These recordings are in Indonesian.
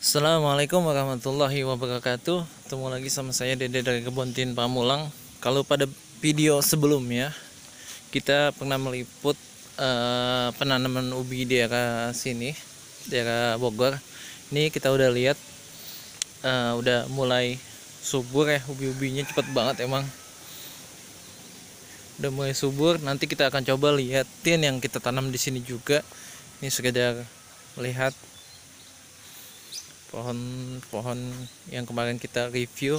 Assalamualaikum warahmatullahi wabarakatuh. Ketemu lagi sama saya Dede dari Kebun Tin Pamulang. Kalau pada video sebelumnya Kita pernah meliput eh, penanaman ubi di daerah sini Daerah Bogor. Ini kita udah lihat eh, Udah mulai subur ya Ubi-ubinya cepet banget emang. Udah mulai subur Nanti kita akan coba liatin yang kita tanam di sini juga. Ini sekedar melihat pohon-pohon yang kemarin kita review.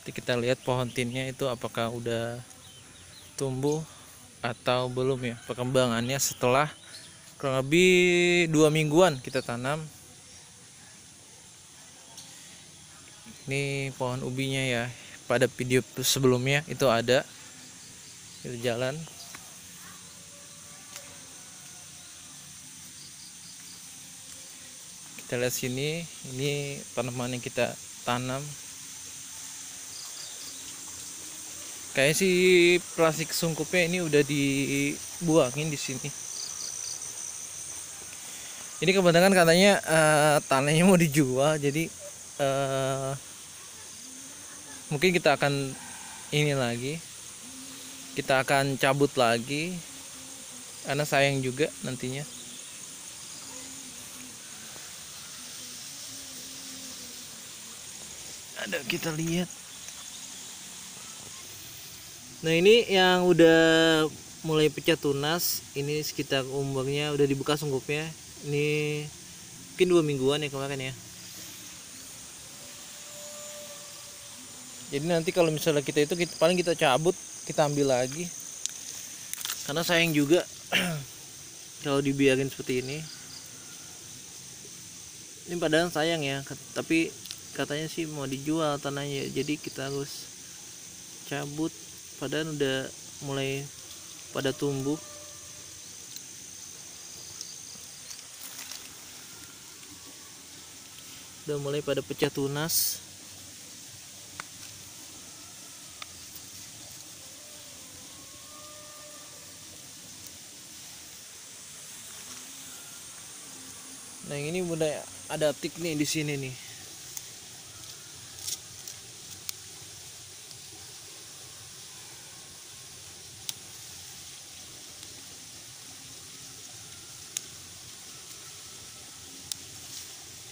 Nanti kita lihat pohon tinnya itu apakah udah tumbuh atau belum ya. Perkembangannya setelah kurang lebih dua mingguan kita tanam. Ini pohon ubinya ya. Pada video sebelumnya itu ada. Itu jalan kita lihat sini ini tanaman yang kita tanam. Kayak si plastik sungkupnya ini udah dibuangin di sini. Ini kebetulan katanya uh, tanahnya mau dijual jadi uh, mungkin kita akan ini lagi. Kita akan cabut lagi. Karena sayang juga nantinya ada kita lihat. Nah ini yang udah mulai pecah tunas. Ini sekitar umurnya udah dibuka sungkupnya ini mungkin dua mingguan ya kemarin ya. Jadi nanti kalau misalnya kita itu kita, paling kita cabut kita ambil lagi. Karena sayang juga kalau dibiarin seperti ini. Ini padahal sayang ya tapi katanya sih mau dijual tanahnya jadi kita harus cabut. Padahal udah mulai pada tumbuh. Udah mulai pada pecah tunas. Nah ini udah ada tik nih di sini nih.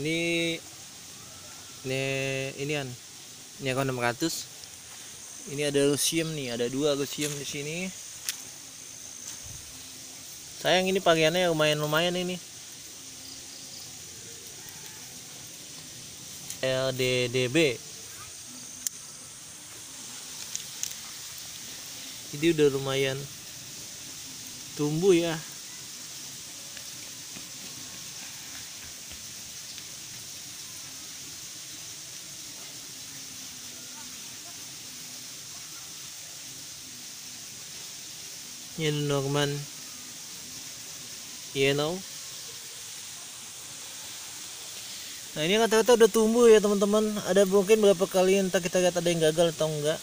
Ini ini ini kan ini akun 600 ini ada lucium nih ada dua lucium di sini. Sayang ini pakaiannya lumayan lumayan ini LDDB ini udah lumayan tumbuh ya Yan Norman Yellow Nah ini kata-kata udah tumbuh ya teman-teman. Ada mungkin berapa kali entah kita lihat ada yang gagal atau enggak.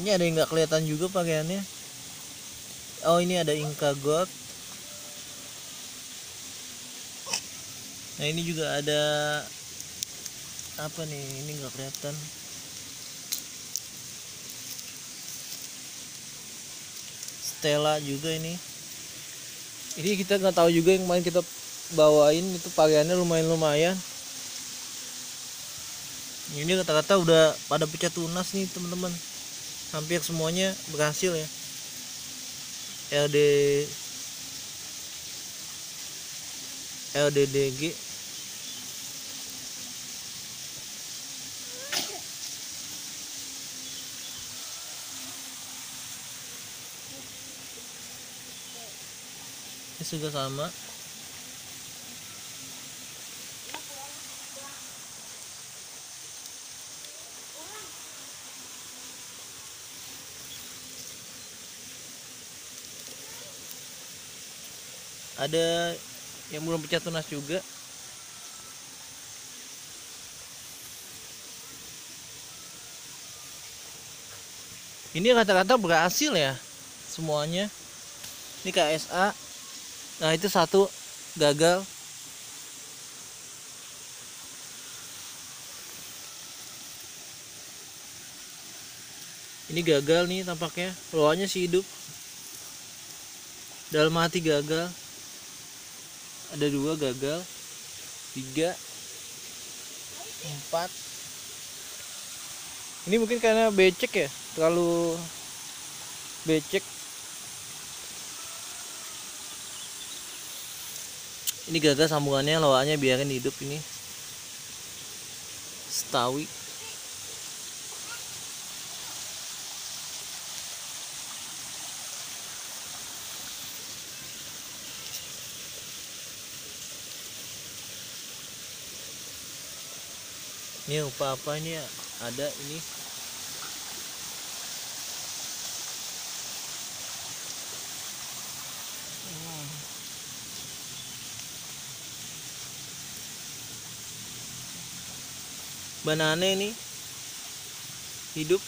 Ini ada yang nggak kelihatan juga pakaiannya. Oh ini ada Inca Gold nah ini juga ada apa nih? Ini nggak kelihatan. Stella juga ini. Ini kita nggak tahu juga yang main kita bawain itu pakaiannya lumayan lumayan ini kata-kata udah pada pecah tunas nih teman-teman. Hampir semuanya berhasil ya. LD LDDG ini juga sama. Ada yang belum pecah tunas juga. Ini rata-rata berhasil ya semuanya. Ini KSA nah itu satu gagal. Ini gagal nih tampaknya peluangnya sih hidup. Dalam hati gagal. Ada dua gagal. Tiga. Empat. Ini mungkin karena becek ya terlalu becek ini gagal sambungannya lawannya biarin hidup ini. Setawi. Ini apa apa ini ya? ada ini banane nih hidup.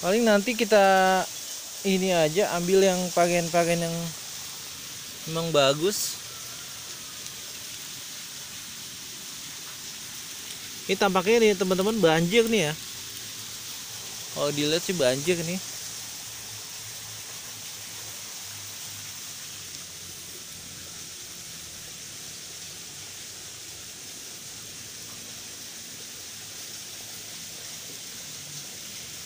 Paling nanti kita ini aja ambil yang pagen-pagen yang memang bagus. Ini tampaknya nih teman-teman banjir nih ya. Kalau dilihat sih banjir nih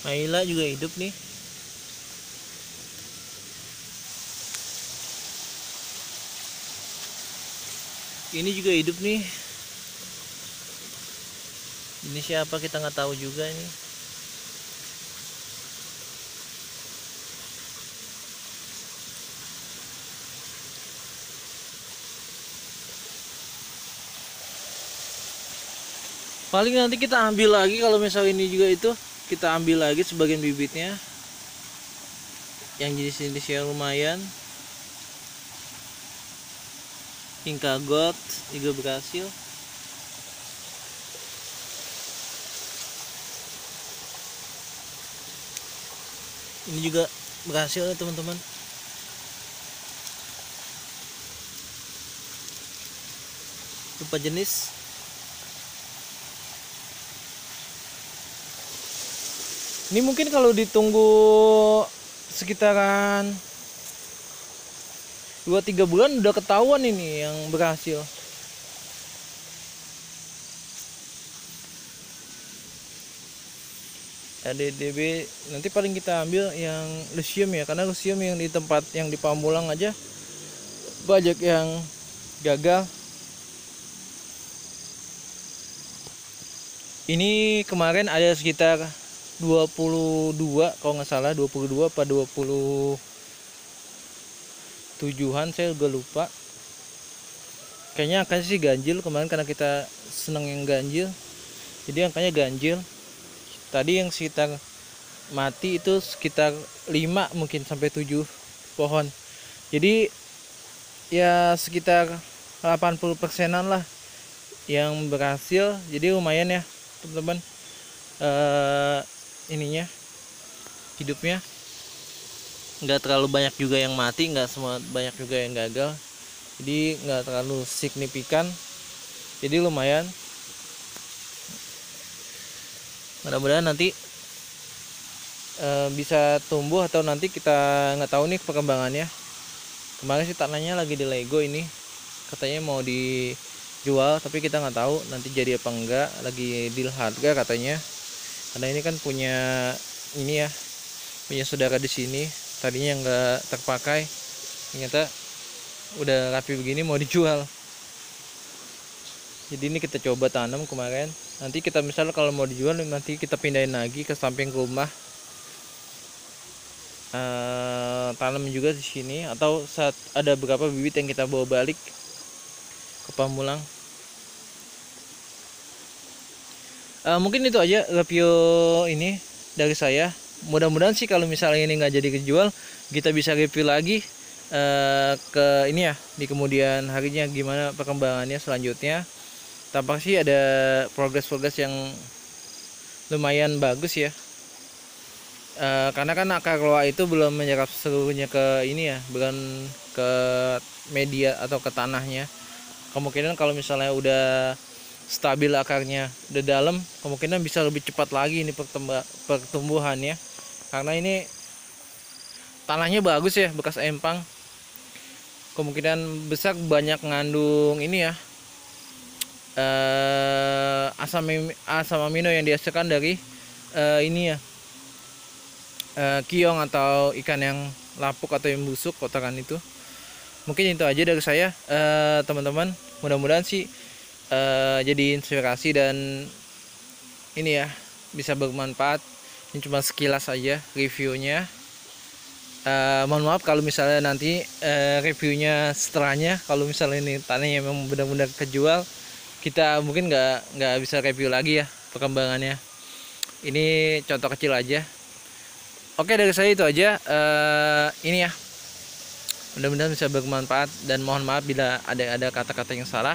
Maila juga hidup nih. Ini juga hidup nih. Ini siapa kita nggak tahu juga ini paling nanti kita ambil lagi kalau misal ini juga itu kita ambil lagi sebagian bibitnya. Yang jenis-jenis yang lumayan. Inka God juga berhasil. Ini juga berhasil ya teman-teman. Lupa jenis ini mungkin kalau ditunggu sekitaran dua tiga bulan udah ketahuan ini yang berhasil. ADDB nanti paling kita ambil yang lucium ya karena lucium yang di tempat yang di Pamulang aja banyak yang gagal. Ini kemarin ada sekitar 22 kalau nggak salah 22 apa 20 tujuan saya juga lupa. Kayaknya angkanya sih ganjil kemarin karena kita seneng yang ganjil. Jadi angkanya ganjil. Tadi yang sekitar mati itu sekitar 5 mungkin sampai 7 pohon. Jadi ya sekitar 80 persenan lah yang berhasil. Jadi lumayan ya teman-teman. Uh, ininya hidupnya. Nggak terlalu banyak juga yang mati nggak semua banyak juga yang gagal. Jadi nggak terlalu signifikan. Jadi lumayan. Mudah-mudahan nanti e, bisa tumbuh atau nanti kita nggak tahu nih perkembangannya. Kemarin sih tanahnya lagi di Lego ini. Katanya mau dijual tapi kita nggak tahu nanti jadi apa enggak. Lagi deal harga katanya karena ini kan punya ini ya punya saudara di sini tadinya nggak terpakai ternyata udah rapi begini mau dijual. Jadi ini kita coba tanam kemarin. Nanti kita misal kalau mau dijual nanti kita pindahin lagi ke samping rumah. Uh, tanam juga di sini atau saat ada beberapa bibit yang kita bawa balik ke Pamulang uh, mungkin itu aja review ini dari saya. Mudah-mudahan sih kalau misalnya ini nggak jadi kejual kita bisa review lagi uh, ke ini ya di kemudian harinya gimana perkembangannya selanjutnya. Tampak sih ada progres-progres yang lumayan bagus ya. Uh, karena kan akar loa itu belum menyerap seluruhnya ke ini ya bukan ke media atau ke tanahnya. Kemungkinan kalau misalnya udah stabil akarnya udah dalam kemungkinan bisa lebih cepat lagi ini pertumbuhannya. Karena ini tanahnya bagus ya bekas empang. Kemungkinan besar banyak ngandung ini ya uh, asam asam amino yang dihasilkan dari uh, ini ya uh, kiong atau ikan yang lapuk atau yang busuk kotoran itu. Mungkin itu aja dari saya teman-teman. Uh, mudah-mudahan sih uh, jadi inspirasi dan ini ya bisa bermanfaat. Ini cuma sekilas aja reviewnya. Uh, mohon maaf kalau misalnya nanti uh, reviewnya setelahnya. Kalau misalnya ini tanahnya memang benar-benar kejual kita mungkin nggak nggak bisa review lagi ya perkembangannya. Ini contoh kecil aja. Oke dari saya itu aja. Uh, ini ya. Mudah-mudahan bisa bermanfaat dan mohon maaf bila ada ada kata-kata yang salah